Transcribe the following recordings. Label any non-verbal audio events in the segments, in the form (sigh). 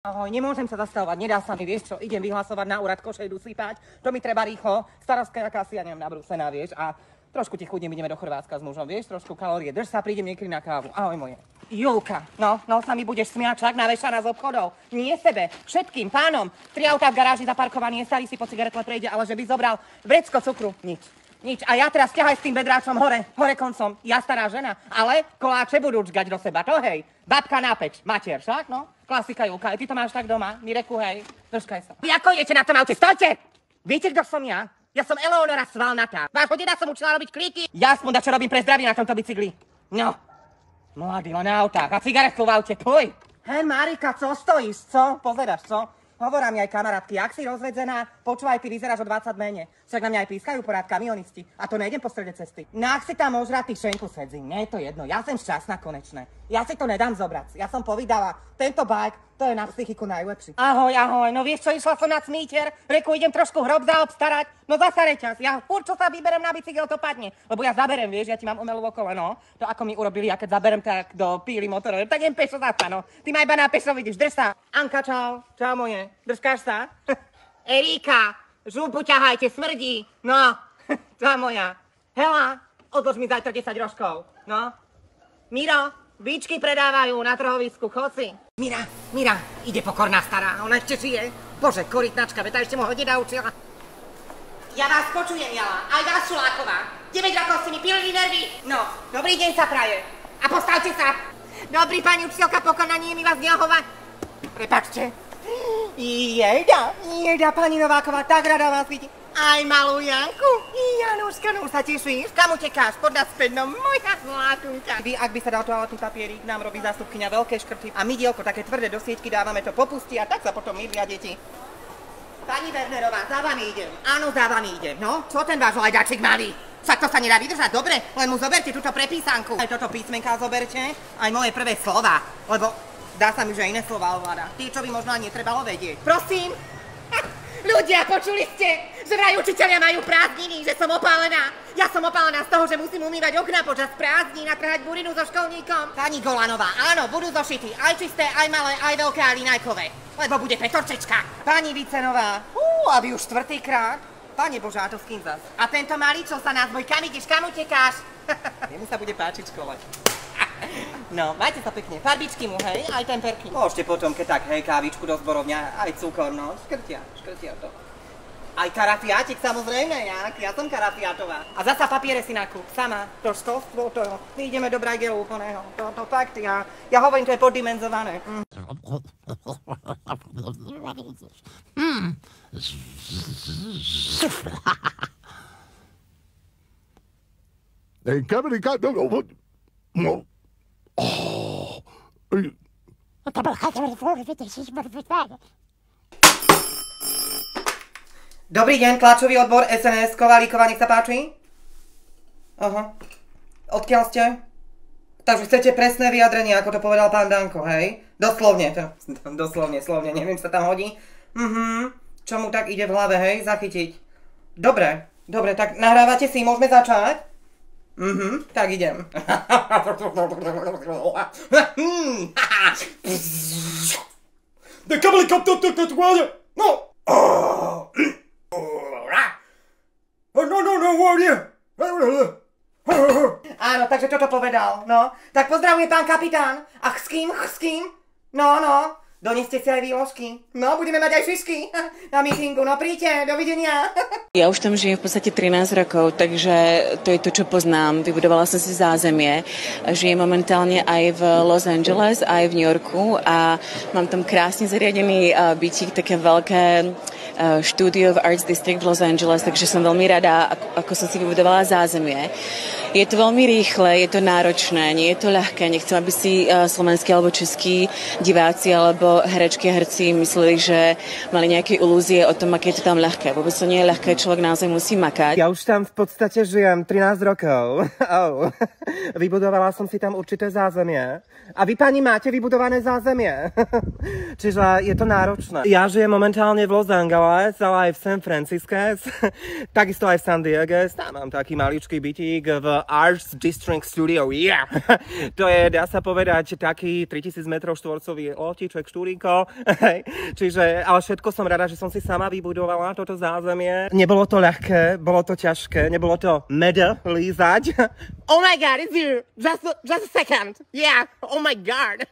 Ahoj, nemôžem sa zastavovať, nedá sa mi, vieš čo, idem vyhlasovať na úrad košejdu sypať, to mi treba rýchlo, starostka jaká si, ja neviem, nabrúsená, vieš, a trošku ti chudnem, ideme do Chorvátska s mužom, vieš, trošku kalórie, drž sa, prídem niekedy na kávu, ahoj moje. Julka, no, no sa mi budeš smiať, čak navešaná z obchodov. Nie sebe, všetkým pánom. Tri autá v garáži zaparkovaní, starý si po cigaretle prejde, ale že by zobral vrecko cukru, nič. Nič. A ja teraz ťahaj s tým bedráčom hore, hore koncom. Ja stará žena, ale koláče budú čgať do seba, to hej. Babka na peč, matier, však, no? Klasika Julka, ty to máš tak doma, Mireku, hej. Držkaj sa. Vy ako idete na tom aute, stojte! Viete, kto som ja? Ja som Eleonora Svalnatá. Vášho deda som učila robiť klíky. Ja aspoň čo robím pre zdravie na tomto bicykli. No. Mladý, len na autách. A cigaretku v aute, tvoj. Hej, Marika, co stojíš, co? Pozeráš, co? Hovorá mi aj kamarátky, ak si rozvedzená, počúvaj, ty vyzeráš o 20 mene. Však na mňa aj pískajú porád kamionisti. A to nejdem po strede cesty. No ak si tam ožratý šenku sedzi, nie je to jedno. Ja som šťastná konečné. Ja si to nedám zobrať. Ja som povedala, tento bike, to je na psychiku najlepší. Ahoj, ahoj, no vieš čo, išla som na smíter, reku idem trošku hrob zaobstarať, no zasa reťaz, ja furt čo sa vyberem na bicykel, to padne, lebo ja zaberem, vieš, ja ti mám umelú koleno, to ako mi urobili, ja keď zaberem tak do píly motorové, tak jem pešo zasa, no. Ty ma iba na pešo vidíš, drž sa. Anka, čau, čau moje, držkáš sa? (laughs) Erika, žubu ťahajte, smrdí, no, (laughs) čau moja. Hela, odlož mi zajtra 10 rožkov, no. Miro, Bíčky predávajú na trhovisku, choci. Mira, Mira, ide pokorná stará, ona ešte žije. Bože, korytnačka, veta ešte mu hodina učila. Ja vás počujem, Jala, aj vás Šuláková. 9 rokov ste mi pilili nervy. No, dobrý deň sa praje. A postavte sa. Dobrý, pani učiteľka, pokorná, nie mi vás neohovať. Prepačte. Jeda, jeda, pani Nováková, tak rada vás vidí. Aj malú Janku. Januška, no sa tešíš? Kam utekáš? Poď späť, no moja zlatunka. Vy, ak by sa dal toaletný papierik, nám robí zástupkyňa veľké škrty. A my dielko také tvrdé do sieťky dávame to popustí a tak sa potom mydlia deti. Pani Wernerová, za vami idem. Áno, za vami idem. No, čo ten váš lajdačik malý? Však to sa nedá vydržať, dobre? Len mu zoberte túto prepísanku. Aj toto písmenka zoberte, aj moje prvé slova, lebo dá sa mi, že iné slova ovláda. Tí, čo by možno ani netrebalo vedieť. Prosím, (laughs) Ľudia, počuli ste, vraj učiteľia majú prázdniny, že som opálená. Ja som opálená z toho, že musím umývať okna počas prázdnin a trhať burinu so školníkom. Pani Golanová, áno, budú zošity, aj čisté, aj malé, aj veľké, aj linajkové. Lebo bude Petorčečka. Pani Vicenová, hú, aby už štvrtýkrát. Pane Bože, a to s kým zas? A tento malý, čo sa nás boj, kam ideš, kam utekáš? (laughs) Jemu sa bude páčiť škole. (laughs) No, majte sa pekne. Farbičky mu, hej, aj temperky. Môžete potom, keď tak, hej, kávičku do zborovňa, aj cukor, no, škrtia, škrtia to. Aj karafiátik, samozrejme, jak, ja som karafiátová. A zasa papiere si nakúp, sama, to školstvo, to, my ideme do Brajgelu úplného, to, to fakt, ja, ja hovorím, to je poddimenzované. Mm. Mm. Hey, Kevin, got no, no, no. Oh. Dobrý deň, tlačový odbor SNS Kovalíková, nech sa páči. Aha. Odkiaľ ste? Takže chcete presné vyjadrenie, ako to povedal pán Danko, hej? Doslovne, to, (laughs) doslovne, slovne, neviem, sa tam hodí. Mhm, čo mu tak ide v hlave, hej, zachytiť. Dobre, dobre, tak nahrávate si, môžeme začať? Mhm, tak idem. (laughs) The to to to No. Oh. No, no, no, warrior. Áno, takže toto povedal, no. Tak pozdravuje pán kapitán. A s kým, s kým? No, no. Doneste si aj výložky. No, budeme mať aj šišky na mítingu. No príďte, dovidenia. Ja už tam žijem v podstate 13 rokov, takže to je to, čo poznám. Vybudovala som si zázemie. Žijem momentálne aj v Los Angeles, aj v New Yorku a mám tam krásne zariadený bytík, také veľké štúdio v Arts District v Los Angeles, takže som veľmi rada, ako, ako som si vybudovala zázemie. Je to veľmi rýchle, je to náročné, nie je to ľahké. Nechcem, aby si uh, slovenskí alebo českí diváci alebo herečky a herci mysleli, že mali nejaké ilúzie o tom, aké je to tam ľahké. Vôbec to nie je ľahké, človek naozaj musí makať. Ja už tam v podstate žijem 13 rokov. (laughs) Oh. Vybudovala som si tam určité zázemie. A vy, pani, máte vybudované zázemie. (laughs) Čiže je to náročné. Ja žijem momentálne v Los Angeles Angeles, ale aj v San Francisco, (laughs) takisto aj v San Diego. Tam mám taký maličký bytík v Arts District Studio. Yeah! (laughs) to je, dá sa povedať, taký 3000 m štvorcový lotiček, štúrinko. (laughs) Čiže, ale všetko som rada, že som si sama vybudovala toto zázemie. Nebolo to ľahké, bolo to ťažké, nebolo to med lízať. oh my god, it's here! Just, just a second! Yeah! Oh my god!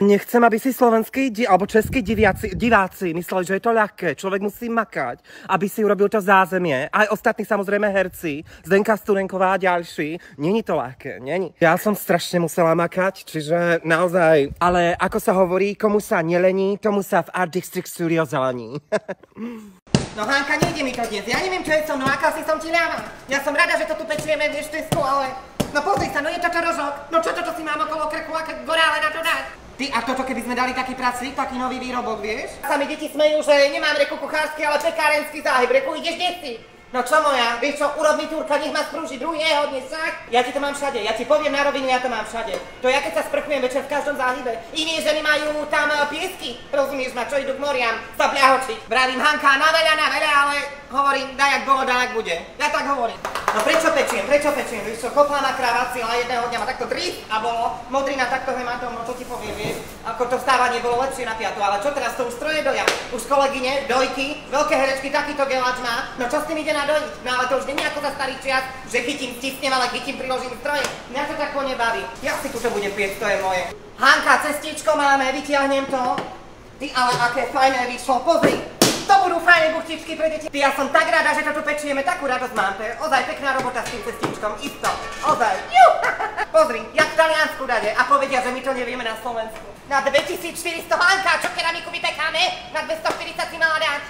Nechcem, aby si slovenskí alebo českí diváci, diváci mysleli, že je to ľahké. Človek musí makať, aby si urobil to zázemie. Aj ostatní samozrejme herci, Zdenka Studenková a ďalší. Není to ľahké, není. Ja som strašne musela makať, čiže naozaj. Ale ako sa hovorí, komu sa nelení, tomu sa v Art District Studio zelení. (laughs) No Hanka, nejde mi to dnes. Ja neviem, čo je so mnou, aká si som ti ľava. Ja som rada, že to tu pečieme v ale... No pozri sa, no je toto rožok. No čo toto si mám okolo krku, aké gorále na to dať? Ty, a toto keby sme dali taký pracvik, taký nový výrobok, vieš? Sa mi deti smejú, že nemám reku kuchársky, ale pekárenský záhyb. Reku, ideš desi. No čo moja, vieš čo, urob mi Turka, nech ma sprúži druhého dnes, tak? Ja ti to mám všade, ja ti poviem na rovinu, ja to mám všade. To ja keď sa sprchujem večer v každom záhybe. Iní ženy majú tam uh, piesky, rozumieš ma, čo idú k moriam, sa pliahočiť. Vravím Hanka, na veľa, na veľa, ale hovorím, daj ak bolo, daj ak bude. Ja tak hovorím. No prečo pečiem, prečo pečiem, vieš čo, kopla na kráva a jedného dňa ma takto tri a bolo, modrina takto hematom, no čo ti poviem, vieš, ako to stávanie bolo lepšie na piatu, ale čo teraz to už stroje doja, už kolegyne, dojky, veľké herečky, takýto geláč má, no čo s tým ide na dojiť, no ale to už není ako za starý čias, že chytím, stisnem, ale chytím, priložím stroje, mňa to tak nebaví, ja si tuto budem piesť, to je moje. Hanka, cestičko máme, vytiahnem to, ty ale aké fajné vyšlo, pozri, to budú fajné buchtičky pre deti. Ja som tak rada, že to tu pečieme, takú radosť mám. To je ozaj pekná robota s tým cestičkom, isto. Ozaj. Jú. (laughs) Pozri, jak v Taliansku dade a povedia, že my to nevieme na Slovensku. Na 2400 Hanka, čo keramiku vypekáme, na 240 si mala dať.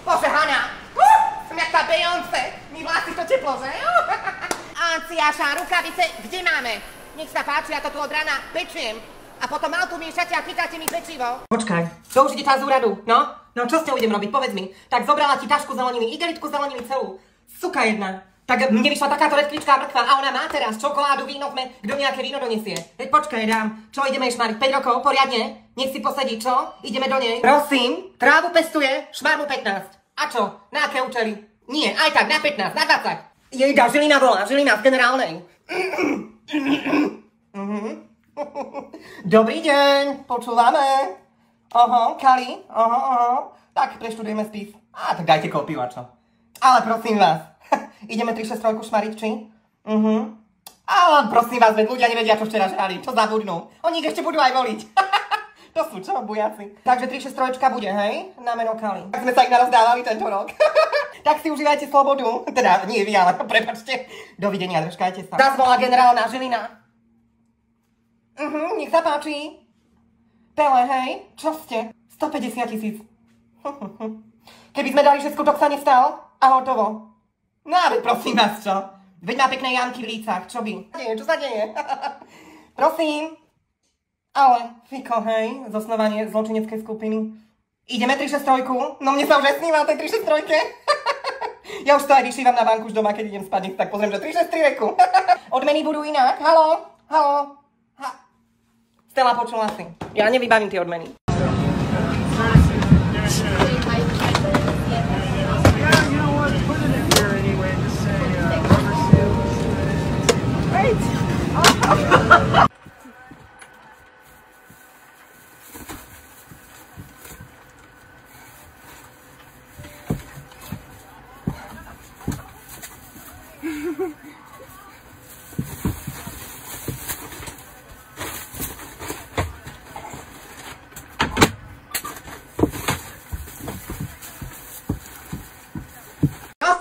Bože, Hana. Uh, som jak tá Beyoncé. Mi vlasy to teplo, že? (laughs) Anciaša, rukavice, kde máme? Nech sa páči, ja to tu od rana pečiem. A potom mal tu miešate a chytáte mi pečivo. Počkaj, to už ide tá z úradu, no? No čo s ňou idem robiť, povedz mi. Tak zobrala ti tašku zeleniny, igelitku zeleniny celú. Suka jedna. Tak mne vyšla takáto redkvičká mrkva a ona má teraz čokoládu, víno, sme, kto nejaké víno donesie. Veď počkaj, dám. Čo ideme šmariť? 5 rokov, poriadne? Nech si posedí, čo? Ideme do nej. Prosím, trávu pestuje, šmarmu 15. A čo? Na aké účely? Nie, aj tak, na 15, na 20. Jejda, Žilina volá, Žilina v generálnej. (clears throat) Mhm. (laughs) Dobrý deň, počúvame. Aha, Kali, aha, aha. Tak preštudujeme spis. Á, tak dajte kopiu a čo. Ale prosím vás, (laughs) ideme 363 šmariť, či? Mhm. Ale prosím vás, veď ľudia nevedia, čo včera žrali, čo zabudnú. Oni ešte budú aj voliť. (laughs) to sú čo, bujaci. Takže 363 bude, hej? Na meno Kali. Tak sme sa ich naraz dávali tento rok. (laughs) tak si užívajte slobodu. Teda, nie vy, ale prepačte. Dovidenia, držkajte sa. Zazvolá generálna Žilina. Mhm, nech sa páči. Pele, hej? Čo ste? 150 tisíc. (laughs) Keby sme dali, že skutok sa nestal a hotovo. No ale prosím vás, čo? Veď má pekné jamky v lícach, čo by? Nie, čo sa deje? (laughs) prosím. Ale, Fiko, hej, zosnovanie zločineckej skupiny. Ideme 363? No mne sa už nesníva tej 363. (laughs) ja už to aj vyšívam na banku už doma, keď idem spať, tak pozriem, že 363 reku. Odmeny budú inak. Halo, halo. Stella, počula si. Ja nevybavím tie odmeny.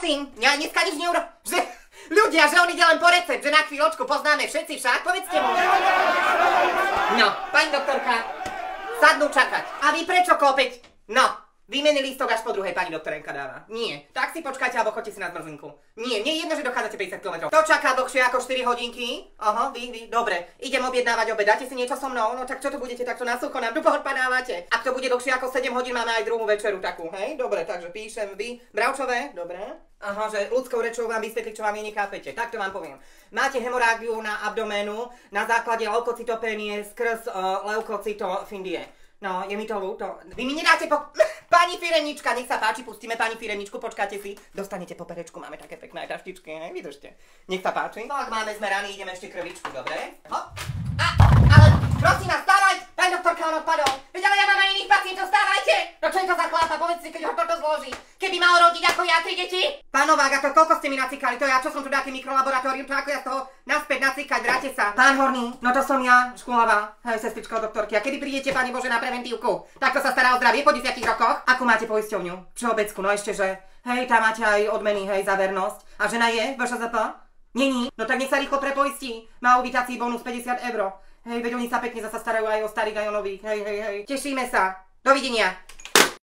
Prosím, ja dneska nič neuro... Že, ľudia, že on ide len po recept, že na chvíľočku poznáme všetci však, povedzte mu. No, pani doktorka, sadnú čakať. A vy prečo kopeť? No, Výmeny lístok až po druhej pani doktorenka dáva. Nie. Tak si počkajte alebo chodte si na zmrzlinku. Nie, nie je jedno, že dochádzate 50 km. To čaká dlhšie ako 4 hodinky? Aha, vy, vy. Dobre. Idem objednávať obed. Dáte si niečo so mnou? No tak čo tu budete takto na sucho nám tu podpadávate? Ak to bude dlhšie ako 7 hodín, máme aj druhú večeru takú, hej? Dobre, takže píšem vy. Bravčové? Dobre. Aha, že ľudskou rečou vám vysvetliť, čo vám vy nechápete. Tak to vám poviem. Máte hemorágiu na abdoménu na základe leukocytopénie skrz uh, leukocitofindie. No, je mi to ľúto. Vy mi nedáte po... (laughs) Pani Firenička, nech sa páči, pustíme pani Fireničku, počkáte si. Dostanete poperečku, máme také pekné taštičky, ne? Vydržte. Nech sa páči. Tak máme zmeraný, ideme ešte krvičku, dobre? Hop. A, ale prosím vás, stávaj! Pán doktorka, on odpadol. Veď ale ja mám aj iných pacientov, stávajte! No čo je to za chlapa, si, keď ho toto zloží. Keby mal rodiť ako ja tri deti? Pán Novák, a to koľko ste mi nacikali? To ja, čo som tu nejaký mikrolaboratórium, to ako ja z toho naspäť nacikať, vráte sa. Pán Horný, no to som ja, škulava, hej, sestrička od doktorky. A kedy prídete, pani Bože, na preventívku? Takto sa stará o zdravie po 10 rokoch? Ako máte poisťovňu? Všeobecku, no ešte, že hej, tam máte aj odmeny, hej, za vernosť. A žena je, VŠZP? Není? No tak nech sa rýchlo prepoistí. Má uvítací bonus 50 eur. Hej, veď oni sa pekne zasa starajú aj o starých, aj o nových. Hej, hej, hej. Tešíme sa. Dovidenia.